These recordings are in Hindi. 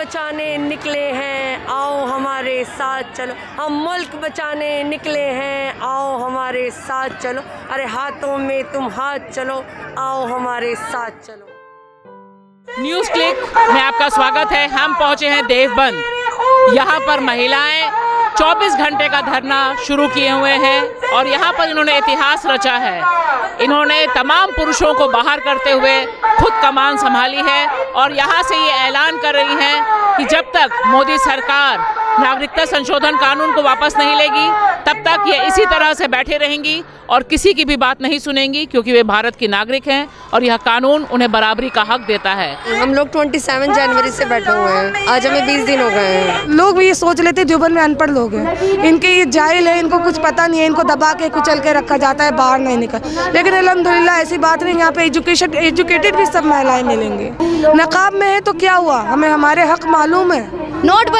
बचाने निकले हैं, आओ हमारे साथ चलो। हम मुल्क बचाने निकले हैं, आओ हमारे साथ चलो। अरे हाथों में तुम हाथ चलो, आओ हमारे साथ चलो। न्यूज़ क्लिक में आपका स्वागत है। हम पहुँचे हैं देवबंद। यहाँ पर महिलाएँ 24 घंटे का धरना शुरू किए हुए हैं और यहाँ पर इन्होंने इतिहास रचा है। इन्होंने तमाम पुरुषों को बाहर करते हुए खुद कमान संभाली है और यहाँ से ये ऐलान कर रही हैं कि जब तक मोदी सरकार नागरिकता संशोधन कानून को वापस नहीं लेगी तब तक ये इसी तरह से बैठे रहेंगी और किसी की भी बात नहीं सुनेंगी क्योंकि वे भारत की नागरिक हैं और यह कानून उन्हें बराबरी का हक देता है। हम लोग 27 जनवरी से बैठे हुए हैं। आज हमें 20 दिन हो गए हैं। लोग भी ये सोच लेते हैं देवबंद में अनपढ़ लोग हैं। इनके ये जाहिल है इनको कुछ पता नहीं है इनको दबा के कुचल के रखा जाता है बाहर नहीं निकल। लेकिन अलहमदिल्ला ऐसी बात नहीं यहाँ पे एजुकेशन एजुकेटेड भी सब महिलाएँ मिलेंगी। नकाब में है तो क्या हुआ? हमें हमारे हक मालूम है। तब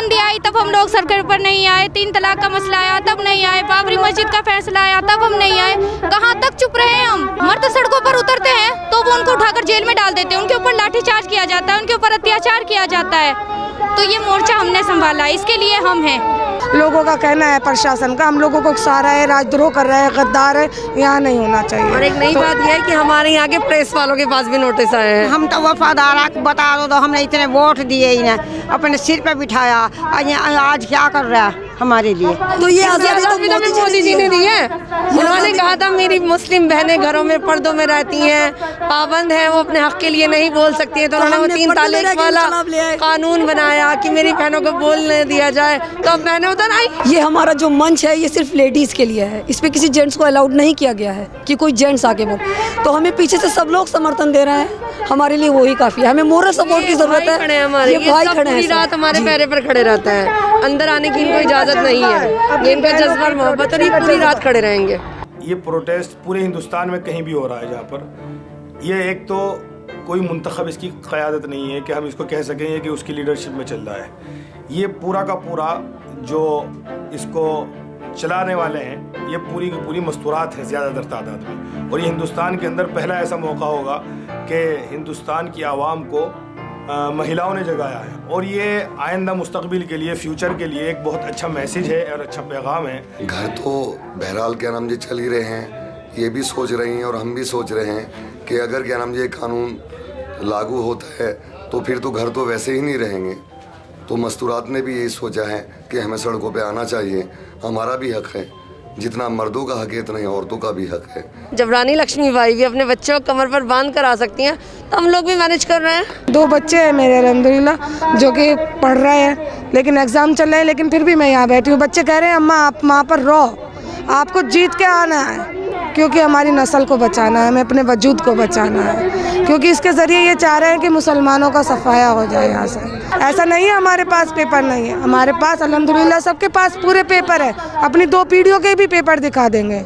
हम लोग सड़कों पर नहीं आए, तीन तलाक का मसला आया, तब नहीं आए, बाबरी मस्जिद का फैसला आया, तब हम नहीं आए। कहाँ तक चुप रहे हम? मर्द सड़कों पर उतरते हैं तो उनको उठाकर जेल में डाल देते हैं। उनके ऊपर लाठीचार्ज किया जाता है उनके ऊपर अत्याचार किया जाता है। तो ये मोर्चा हमने संभाला इसके लिए हम हैं। लोगों का कहना है प्रशासन का हम लोगों को उकसा रहा है राजद्रोह कर रहा है गद्दार है यहाँ नहीं होना चाहिए। और एक नई तो, बात यह है कि हमारे यहाँ के प्रेस वालों के पास भी नोटिस आए हैं। हम तो वफादार बता दो तो हमने इतने वोट दिए इन्हें अपने सिर पे बिठाया आज क्या कर रहा है? हमारे लिए। तो ये आज़ादी तो मोदी मोदी जी ने दी है। उन्होंने कहा था मेरी मुस्लिम बहनें घरों में पर्दों में रहती हैं पाबंद हैं वो अपने हक के लिए नहीं बोल सकती हैं। तो उन्होंने वो तीन तालीक वाला कानून बनाया कि मेरी बहनों को बोलने दिया जाए। तो अब बहनें उधर आई। ये हमारा जो मंच है ये सिर्फ़ लेडीज़ के लिए है। इस पे किसी जेंट्स को अलाउड नहीं किया गया है कि कोई जेंट्स आके बोल। तो हमें पीछे से सब लोग समर्थन दे रहे हैं। हमारे लिए वही काफ़ी है। हमें मोरल सपोर्ट की ज़रूरत हैं। ये भाई खड़े हैं रात हमारे पैरे पर खड़े रहते हैं। अंदर आने की इनको इजाज़त नहीं है। ये इनका जज्बा और मोहब्बत और ये पूरी रात खड़े रहेंगे। ये प्रोटेस्ट पूरे हिंदुस्तान में कहीं भी हो रहा है जहाँ पर। ये एक तो कोई मुंतखब इसकी क़्यादत नहीं है कि हम इसको कह सकें कि उसकी लीडरशिप में चल रहा है। ये पूरा का पूरा जो इसको चलाने वाले हैं ये पूरी की पूरी मस्तूरात है ज़्यादातर तादाद में। और ये हिंदुस्तान के अंदर पहला ऐसा मौका होगा कि हिंदुस्तान की आवाम को महिलाओं ने जगाया है। और ये आइंदा मुस्तकबिल के लिए, फ्यूचर के लिए एक बहुत अच्छा मैसेज है और अच्छा पैगाम है। घर तो बहरहाल क्या नाम जी चल ही रहे हैं। ये भी सोच रही हैं और हम भी सोच रहे हैं कि अगर क्या नाम जी कानून लागू होता है तो फिर तो घर तो वैसे ही नहीं रहेंगे। तो मस्तूरात ने भी यही सोचा है कि हमें सड़कों पे आना चाहिए। हमारा भी हक है। जितना मर्दों का हक है इतना ही औरतों का भी हक है। जब रानी लक्ष्मी बाई भी अपने बच्चों को कमर पर बाँध कर आ सकती हैं तो हम लोग भी मैनेज कर रहे हैं। दो बच्चे हैं मेरे अलहमदिल्ला जो कि पढ़ रहे हैं लेकिन एग्ज़ाम चल रहे हैं लेकिन फिर भी मैं यहाँ बैठी हूँ। बच्चे कह रहे हैं अम्मा आप वहाँ पर रहो। आपको जीत के आना है। क्योंकि हमारी नस्ल को बचाना है, हमें अपने वजूद को बचाना है। क्योंकि इसके ज़रिए ये चाह रहे हैं कि मुसलमानों का सफाया हो जाए यहाँ से। ऐसा नहीं है हमारे पास पेपर नहीं है। हमारे पास अलहमदिल्ला सबके पास पूरे पेपर है। अपनी दो पीढ़ियों के भी पेपर दिखा देंगे।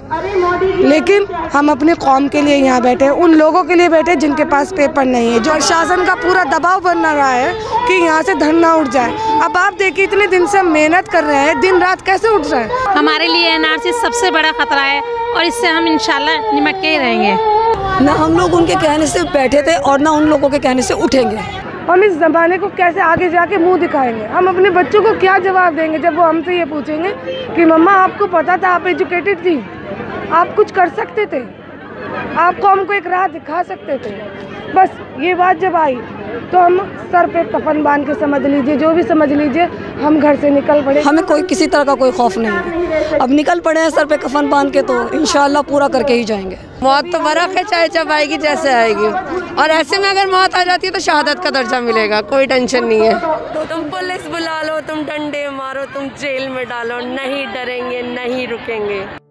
लेकिन हम अपनी कौम के लिए यहाँ बैठे हैं, उन लोगों के लिए बैठे जिनके पास पेपर नहीं है, जो प्रशासन का पूरा दबाव बन रहा है कि यहाँ से धरना उठ जाए। अब आप देखिए, इतने दिन से मेहनत कर रहे हैं, दिन रात कैसे उठ रहे हैं? हमारे लिए एनआरसी सबसे बड़ा खतरा है और इससे हम इंशाल्लाह निमट के ही रहेंगे। ना हम लोग उनके कहने से बैठे थे और ना उन लोगों के कहने से उठेंगे। हम इस ज़माने को कैसे आगे जाके मुँह दिखाएँगे? हम अपने बच्चों को क्या जवाब देंगे जब वो हमसे ये पूछेंगे कि मम्मा आपको पता था आप एजुकेटेड थी? आप कुछ कर सकते थे? आपको हमको एक राह दिखा सकते थे? बस ये बात जब आई तो हम सर पे कफन बाँध के समझ लीजिए जो भी समझ लीजिए हम घर से निकल पड़े। हमें कोई किसी तरह का कोई खौफ नहीं है। अब निकल पड़े हैं सर पे कफन बाँध के तो इंशाल्लाह पूरा करके ही जाएँगे। मौत तो बरक है चाहे जब आएगी जैसे आएगी। और ऐसे में अगर मौत आ जाती है तो शहादत का दर्जा मिलेगा कोई टेंशन नहीं है। तुम पुलिस बुला लो तुम डंडे मारो तुम जेल में डालो नहीं डरेंगे नहीं रुकेंगे।